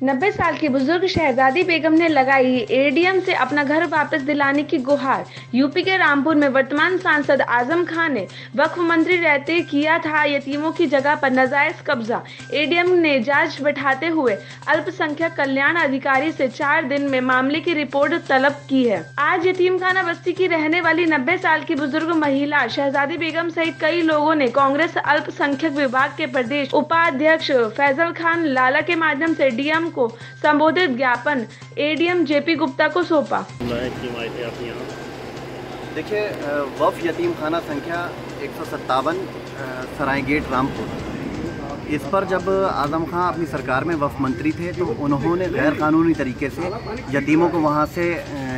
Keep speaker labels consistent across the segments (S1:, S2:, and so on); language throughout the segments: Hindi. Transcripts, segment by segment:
S1: नब्बे साल की बुज़ुर्ग शहजादी बेगम ने लगाई एडीएम से अपना घर वापस दिलाने की गुहार। यूपी के रामपुर में वर्तमान सांसद आज़म खान ने वक्फ मंत्री रहते किया था, यतीमों की जगह पर नजायज कब्जा। एडीएम ने जाँच बैठाते हुए अल्पसंख्यक कल्याण अधिकारी से चार दिन में मामले की रिपोर्ट तलब की है। आज यतीम खाना बस्ती की रहने वाली नब्बे साल की बुज़ुर्ग महिला शहजादी बेगम सहित कई लोगों ने कांग्रेस अल्पसंख्यक विभाग के प्रदेश उपाध्यक्ष फैजल खान लाला के माध्यम से डीएम को संबोधित ज्ञापन एडीएम जेपी गुप्ता को सौंपा।
S2: देखिए वफ यतीम खाना संख्या एक सौ सत्तावन सराय गेट रामपुर। इस पर जब आज़म खां अपनी सरकार में वफ मंत्री थे तो उन्होंने गैर कानूनी तरीके से यतीमों को वहाँ से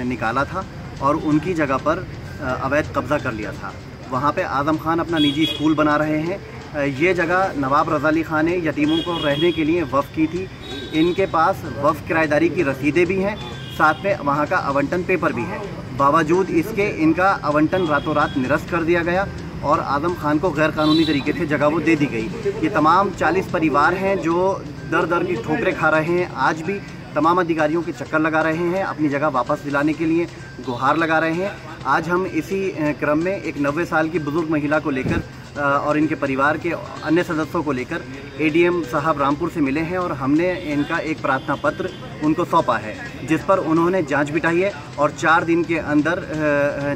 S2: निकाला था और उनकी जगह पर अवैध कब्ज़ा कर लिया था। वहाँ पे आज़म खान अपना निजी स्कूल बना रहे हैं। ये जगह नवाब रज़ा अली ख़ान ने यतीमों को रहने के लिए वफ़ की थी। इनके पास वफ़ किराएदारी की रसीदें भी हैं, साथ में वहाँ का आवंटन पेपर भी है। बावजूद इसके इनका आवंटन रातों रात निरस्त कर दिया गया और आदम खान को गैर कानूनी तरीके से जगह वो दे दी गई। ये तमाम 40 परिवार हैं जो दर दर की ठोकरें खा रहे हैं। आज भी तमाम अधिकारियों के चक्कर लगा रहे हैं, अपनी जगह वापस दिलाने के लिए गुहार लगा रहे हैं। आज हम इसी क्रम में एक नब्बे साल की बुज़ुर्ग महिला को लेकर और इनके परिवार के अन्य सदस्यों को लेकर एडीएम साहब रामपुर से मिले हैं और हमने इनका एक प्रार्थना पत्र उनको सौंपा है जिस पर उन्होंने जाँच बिठाई है और चार दिन के अंदर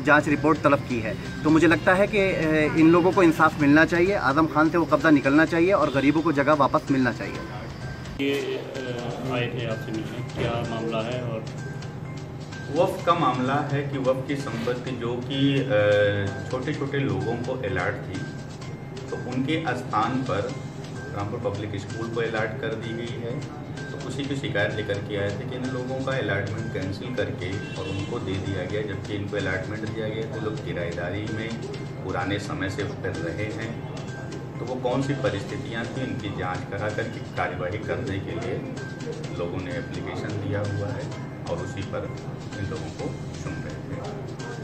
S2: जाँच रिपोर्ट तलब की है। तो मुझे लगता है कि इन लोगों को इंसाफ मिलना चाहिए आज़म खान से वो कब्ज़ा निकलना चाहिए और गरीबों को जगह वापस मिलना चाहिए।
S3: ये आए थे आपसे मिलने। क्या मामला है और
S4: वफ का मामला है कि वफ की संपत्ति जो कि छोटे छोटे लोगों को अलर्ट थी तो उनके स्थान पर रामपुर पब्लिक स्कूल को अलर्ट कर दी गई है। तो उसी की शिकायत लेकर के आए थे कि इन लोगों का अलर्टमेंट कैंसिल करके और उनको दे दिया गया, जबकि इनको अलर्टमेंट दिया गया। तो लोग किराएदारी में पुराने समय से फिर रहे हैं। तो वो कौन सी परिस्थितियाँ थी, इनकी जाँच करा कर कार्यवाही करने के लिए लोगों ने एप्लीकेशन दिया हुआ है और उसी पर इन लोगों को सुन रहे हैं